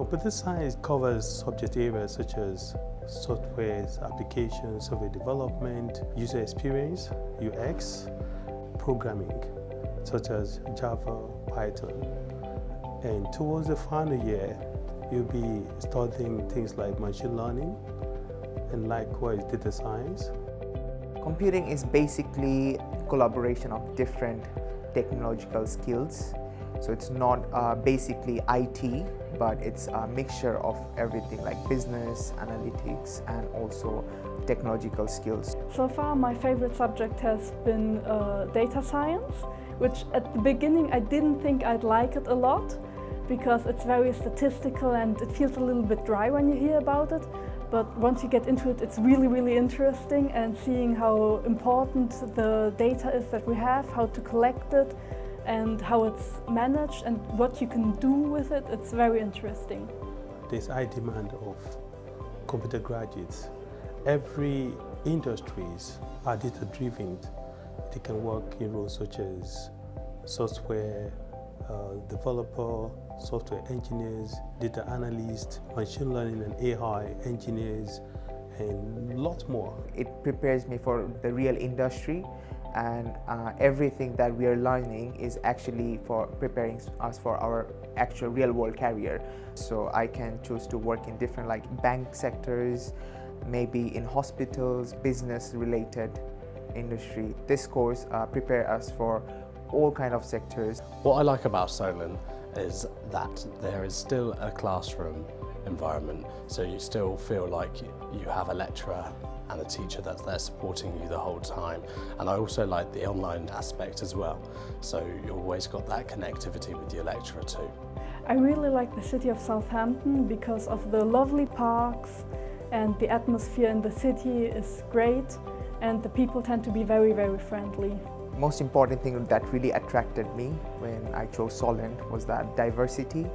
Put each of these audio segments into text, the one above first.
Computer science covers subject areas such as software applications, software development, user experience, UX, programming, such as Java, Python. And towards the final year, you'll be studying things like machine learning and likewise data science. Computing is basically collaboration of different technological skills. So it's not uh, basically IT, but it's a mixture of everything like business, analytics, and also technological skills. So far, my favorite subject has been uh, data science, which at the beginning I didn't think I'd like it a lot because it's very statistical and it feels a little bit dry when you hear about it. But once you get into it, it's really, really interesting and seeing how important the data is that we have, how to collect it, and how it's managed and what you can do with it, it's very interesting. There's high demand of computer graduates. Every industries are data driven. They can work in roles such as software uh, developer, software engineers, data analysts, machine learning and AI engineers, and lots more. It prepares me for the real industry and uh, everything that we are learning is actually for preparing us for our actual real world career. So I can choose to work in different like bank sectors, maybe in hospitals, business related industry. This course uh, prepare us for all kind of sectors. What I like about Solent is that there is still a classroom environment, so you still feel like you have a lecturer and a teacher that's there supporting you the whole time. And I also like the online aspect as well, so you've always got that connectivity with your lecturer too. I really like the city of Southampton because of the lovely parks and the atmosphere in the city is great and the people tend to be very, very friendly most important thing that really attracted me when I chose Solent was that diversity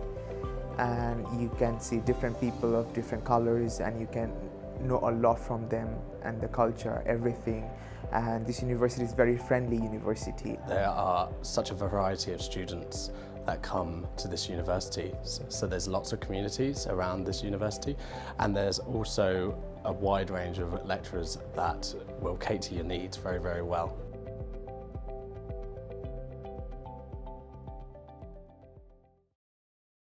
and you can see different people of different colors and you can know a lot from them and the culture, everything. And this university is very friendly university. There are such a variety of students that come to this university. So there's lots of communities around this university and there's also a wide range of lecturers that will cater your needs very, very well.